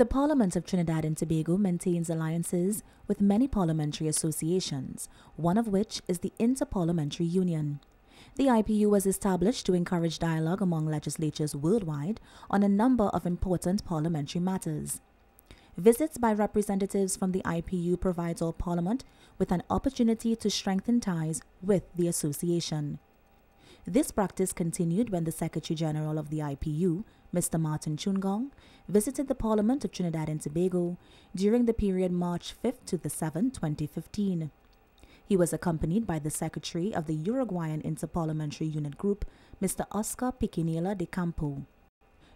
The Parliament of Trinidad and Tobago maintains alliances with many parliamentary associations, one of which is the Interparliamentary Union. The IPU was established to encourage dialogue among legislatures worldwide on a number of important parliamentary matters. Visits by representatives from the IPU provides our parliament with an opportunity to strengthen ties with the association. This practice continued when the Secretary General of the IPU, Mr. Martin Chungong, visited the Parliament of Trinidad and Tobago during the period March 5 to the 7, 2015. He was accompanied by the Secretary of the Uruguayan Interparliamentary Unit Group, Mr. Oscar Piquinela de Campo.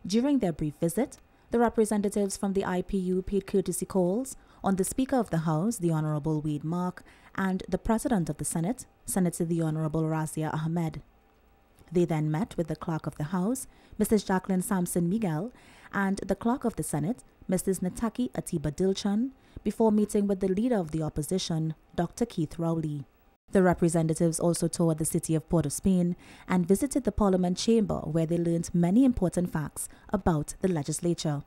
During their brief visit, the representatives from the IPU paid courtesy calls on the Speaker of the House, the Honorable Wade Mark, and the President of the Senate, Senator the Honorable Raziah Ahmed. They then met with the Clerk of the House, Mrs. Jacqueline Sampson Meiguel, and the Clerk of the Senate, Mrs. Nataki Atiba Dilchand, before meeting with the Leader of the Opposition, Dr. Keith Rowley. The representatives also toured the city of Port of Spain and visited the Parliament chamber where they learned many important facts about the legislature.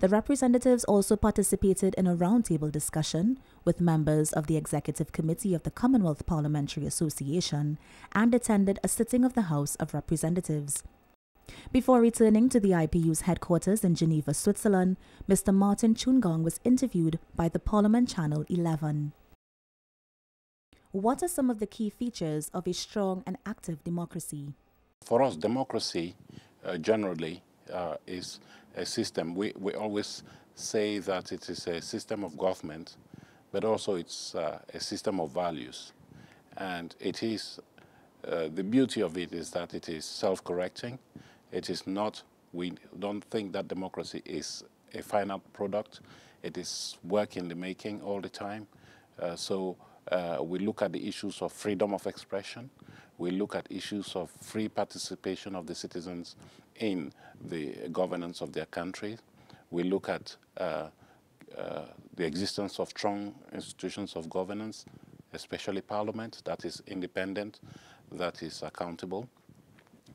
The representatives also participated in a roundtable discussion with members of the Executive Committee of the Commonwealth Parliamentary Association and attended a sitting of the House of Representatives. Before returning to the IPU's headquarters in Geneva, Switzerland, Mr. Martin Chungong was interviewed by the Parliament Channel 11. What are some of the key features of a strong and active democracy? For us, democracy uh, generally uh, is a system. We, we always say that it is a system of government, but also it's uh, a system of values. And it is, uh, the beauty of it is that it is self-correcting. It is not, we don't think that democracy is a final product. It is work in the making all the time. Uh, so uh, we look at the issues of freedom of expression. We look at issues of free participation of the citizens in the governance of their country. We look at uh, uh, the existence of strong institutions of governance, especially parliament that is independent, that is accountable.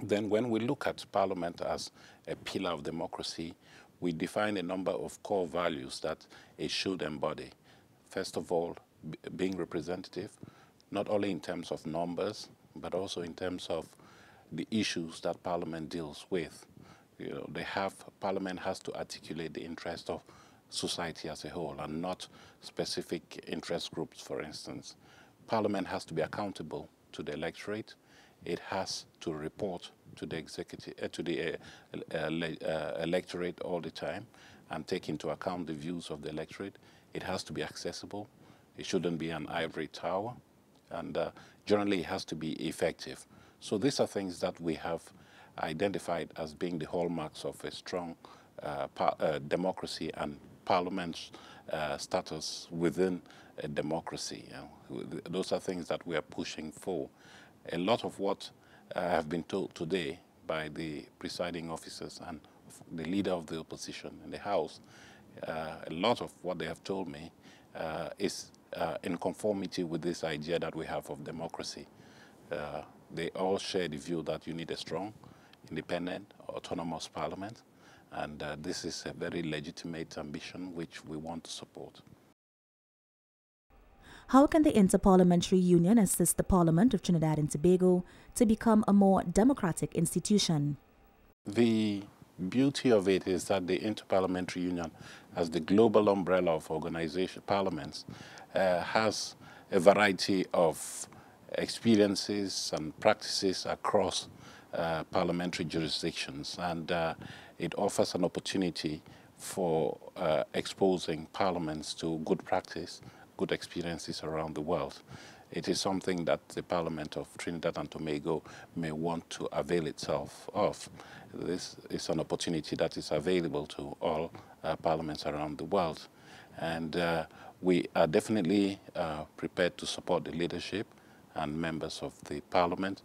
Then when we look at parliament as a pillar of democracy, we define a number of core values that it should embody. First of all, being representative, not only in terms of numbers, but also in terms of the issues that Parliament deals with. You know, they have, Parliament has to articulate the interest of society as a whole and not specific interest groups, for instance. Parliament has to be accountable to the electorate. It has to report to the executive, uh, to the uh, uh, electorate all the time and take into account the views of the electorate. It has to be accessible. It shouldn't be an ivory tower. And uh, generally, it has to be effective. So these are things that we have identified as being the hallmarks of a strong uh, uh, democracy and parliament's uh, status within a democracy. You know. Those are things that we are pushing for. A lot of what I have been told today by the presiding officers and the leader of the opposition in the House, uh, a lot of what they have told me uh, is uh, in conformity with this idea that we have of democracy. Uh, they all share the view that you need a strong, independent, autonomous parliament, and uh, this is a very legitimate ambition which we want to support. How can the Inter-Parliamentary Union assist the Parliament of Trinidad and Tobago to become a more democratic institution? The beauty of it is that the Interparliamentary Union, as the global umbrella of organization parliaments, uh, has a variety of experiences and practices across uh, parliamentary jurisdictions, and uh, it offers an opportunity for uh, exposing parliaments to good practice, good experiences around the world. It is something that the Parliament of Trinidad and Tobago may want to avail itself of. This is an opportunity that is available to all uh, parliaments around the world. And uh, we are definitely uh, prepared to support the leadership and members of the parliament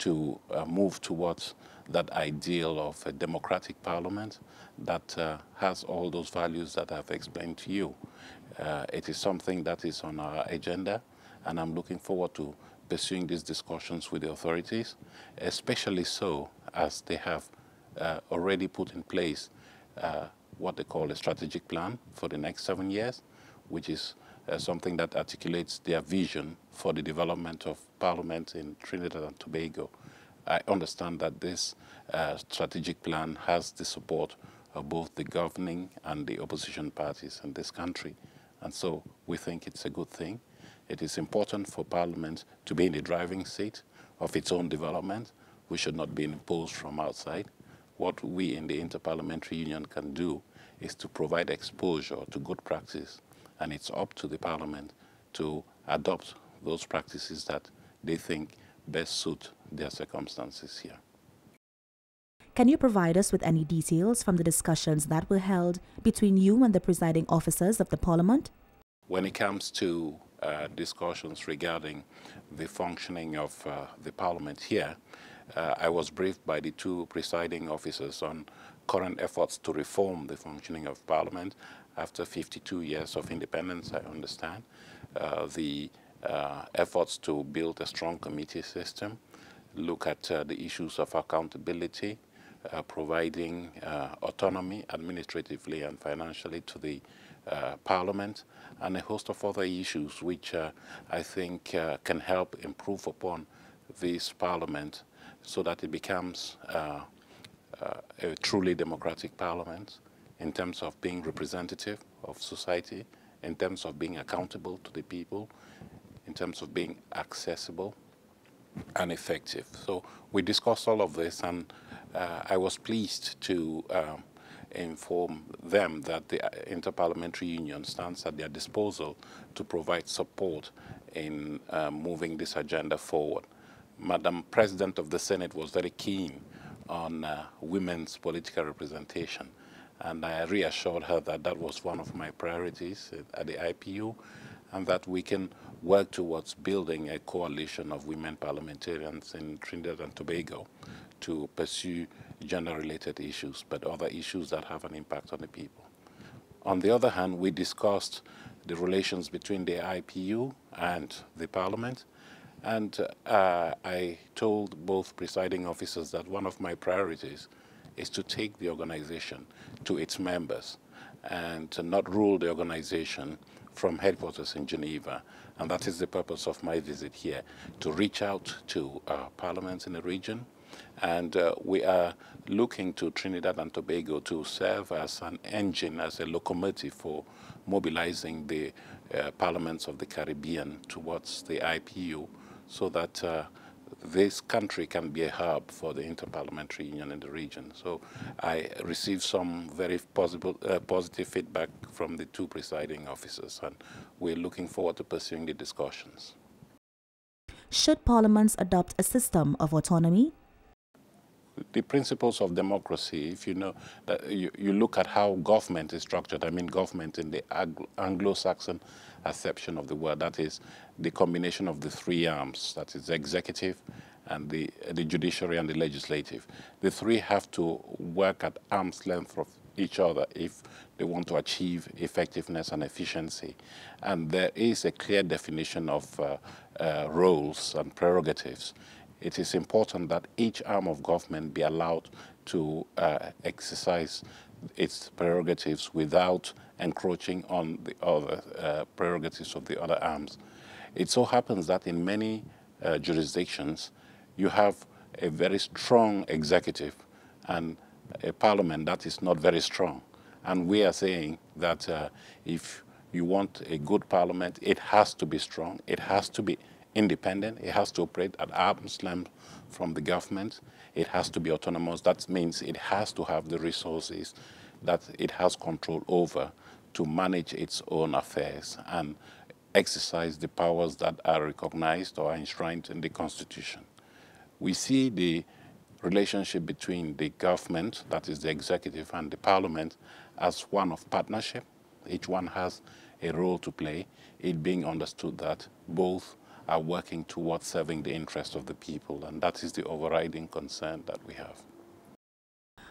to uh, move towards that ideal of a democratic parliament that uh, has all those values that I've explained to you. Uh, it is something that is on our agenda, and I'm looking forward to pursuing these discussions with the authorities, especially so as they have uh, already put in place uh, what they call a strategic plan for the next seven years, which is uh, something that articulates their vision for the development of Parliament in Trinidad and Tobago. I understand that this uh, strategic plan has the support of both the governing and the opposition parties in this country. And so we think it's a good thing. It is important for Parliament to be in the driving seat of its own development. We should not be imposed from outside. What we in the Interparliamentary Union can do is to provide exposure to good practice, and it's up to the Parliament to adopt those practices that they think best suit their circumstances here. Can you provide us with any details from the discussions that were held between you and the presiding officers of the Parliament? When it comes to uh, discussions regarding the functioning of uh, the Parliament here, uh, I was briefed by the two presiding officers on current efforts to reform the functioning of Parliament after 52 years of independence, I understand. Uh, the uh, efforts to build a strong committee system, look at uh, the issues of accountability, uh, providing uh, autonomy administratively and financially to the Parliament, and a host of other issues which I think can help improve upon this Parliament so that it becomes uh, uh, a truly democratic parliament in terms of being representative of society, in terms of being accountable to the people, in terms of being accessible and effective. So we discussed all of this and uh, I was pleased to um, inform them that the Interparliamentary Union stands at their disposal to provide support in uh, moving this agenda forward. Madam President of the Senate was very keen on uh, women's political representation. And I reassured her that that was one of my priorities at the IPU and that we can work towards building a coalition of women parliamentarians in Trinidad and Tobago to pursue gender-related issues, but other issues that have an impact on the people. On the other hand, we discussed the relations between the IPU and the Parliament, and uh, I told both presiding officers that one of my priorities is to take the organization to its members and to not rule the organization from headquarters in Geneva. And that is the purpose of my visit here, to reach out to uh, parliaments in the region. And uh, we are looking to Trinidad and Tobago to serve as an engine, as a locomotive for mobilizing the uh, parliaments of the Caribbean towards the IPU so that uh, this country can be a hub for the interparliamentary union in the region. So I received some very possible, uh, positive feedback from the two presiding officers, and we're looking forward to pursuing the discussions. Should parliaments adopt a system of autonomy? The principles of democracy, if you know, that you, you look at how government is structured, I mean government in the Anglo-Saxon acception of the word. That is the combination of the three arms, that is the executive and the, the judiciary and the legislative. The three have to work at arm's length of each other if they want to achieve effectiveness and efficiency. And there is a clear definition of uh, uh, roles and prerogatives. It is important that each arm of government be allowed to uh, exercise its prerogatives without encroaching on the other uh, prerogatives of the other arms. It so happens that in many uh, jurisdictions, you have a very strong executive and a parliament that is not very strong. And we are saying that uh, if you want a good parliament, it has to be strong, it has to be independent, it has to operate at arm's length from the government, it has to be autonomous. That means it has to have the resources that it has control over to manage its own affairs and exercise the powers that are recognized or enshrined in the Constitution. We see the relationship between the government, that is the executive, and the parliament as one of partnership. Each one has a role to play, it being understood that both are working towards serving the interests of the people, and that is the overriding concern that we have.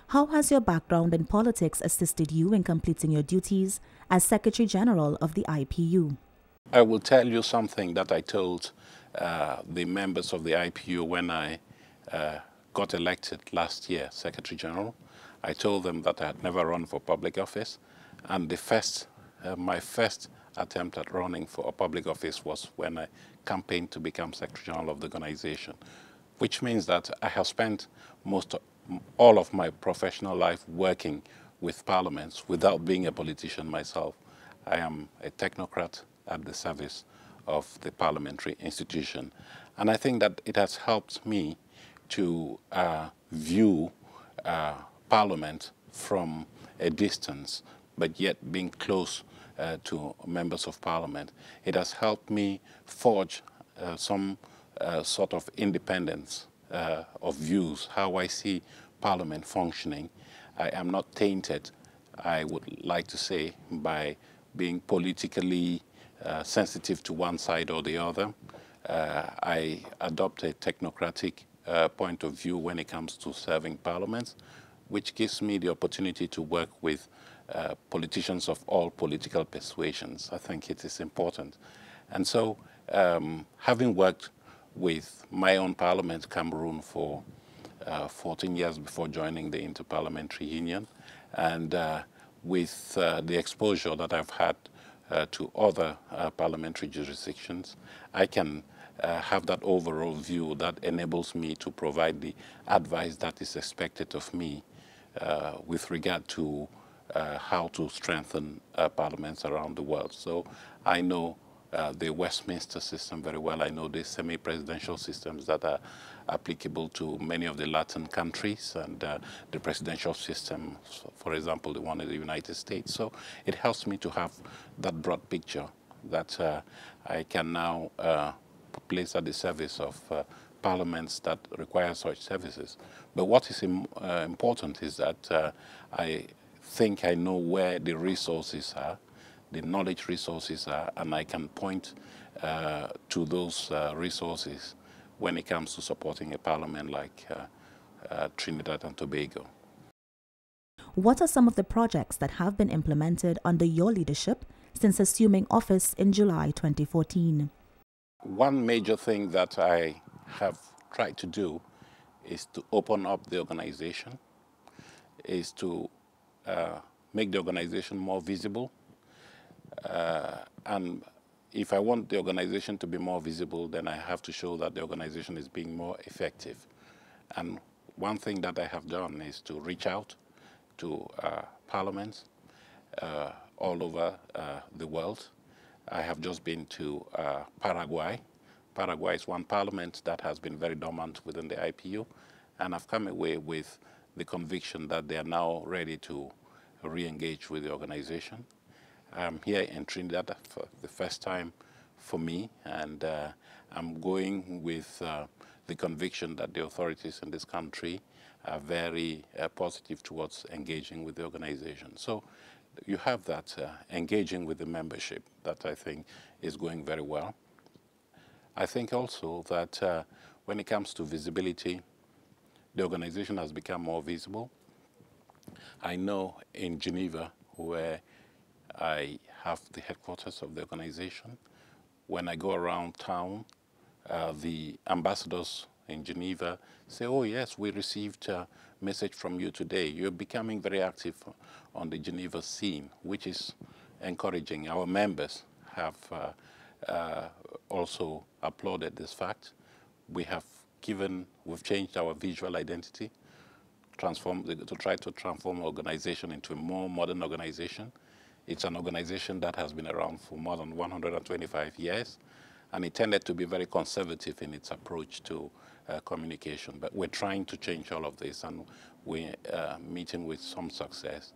How has your background in politics assisted you in completing your duties as Secretary General of the IPU? I will tell you something that I told uh, the members of the IPU when I uh, got elected last year, Secretary General. I told them that I had never run for public office, and the first, uh, my first attempt at running for a public office was when I campaigned to become Secretary General of the organization, which means that I have spent most of, all of my professional life working with parliaments without being a politician myself. I am a technocrat at the service of the parliamentary institution. And I think that it has helped me to uh, view uh, Parliament from a distance, but yet being close uh, to members of Parliament. It has helped me forge uh, some uh, sort of independence uh, of views, how I see Parliament functioning. I am not tainted, I would like to say, by being politically sensitive to one side or the other. I adopt a technocratic uh, point of view when it comes to serving parliaments, which gives me the opportunity to work with uh, politicians of all political persuasions. I think it is important. And so, um, having worked with my own parliament, Cameroon, for uh, 14 years before joining the Interparliamentary Union, and uh, with uh, the exposure that I've had uh, to other parliamentary jurisdictions, I can have that overall view that enables me to provide the advice that is expected of me with regard to how to strengthen uh, parliaments around the world. So I know uh, the Westminster system very well. I know the semi-presidential systems that are applicable to many of the Latin countries and uh, the presidential system, for example, the one in the United States. So it helps me to have that broad picture that I can now place at the service of uh, parliaments that require such services. But what is Im uh, important is that uh, I think I know where the resources are, the knowledge resources are, and I can point uh, to those uh, resources when it comes to supporting a parliament like uh, Trinidad and Tobago. What are some of the projects that have been implemented under your leadership since assuming office in July 2014? One major thing that I have tried to do is to open up the organization, is to uh, make the organization more visible. Uh, and if I want the organization to be more visible, then I have to show that the organization is being more effective. And one thing that I have done is to reach out to uh, parliaments uh, all over uh, the world I have just been to uh, Paraguay. Paraguay is one parliament that has been very dormant within the IPU, and I've come away with the conviction that they are now ready to re-engage with the organization. I'm here in Trinidad for the first time for me, and uh, I'm going with uh, the conviction that the authorities in this country are very uh, positive towards engaging with the organization. So you have that uh, engaging with the membership that I think is going very well. I think also that uh, when it comes to visibility, the organization has become more visible. I know in Geneva, where I have the headquarters of the organization, when I go around town, uh, the ambassadors in Geneva say, oh yes, we received a message from you today. You're becoming very active on the Geneva scene, which is encouraging. Our members have uh, uh, also applauded this fact. We have given, we've changed our visual identity transform, to try to transform organization into a more modern organization. It's an organization that has been around for more than 125 years, and it tended to be very conservative in its approach to uh, communication. But we're trying to change all of this, and we're uh, meeting with some success.